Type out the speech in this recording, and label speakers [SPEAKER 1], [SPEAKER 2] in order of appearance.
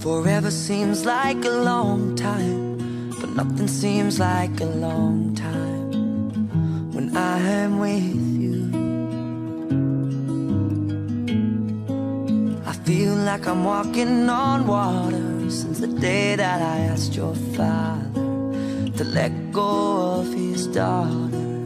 [SPEAKER 1] Forever seems like a long time, but nothing seems like a long time when I am with you. I feel like I'm walking on water since the day that I asked your father to let go of his daughter.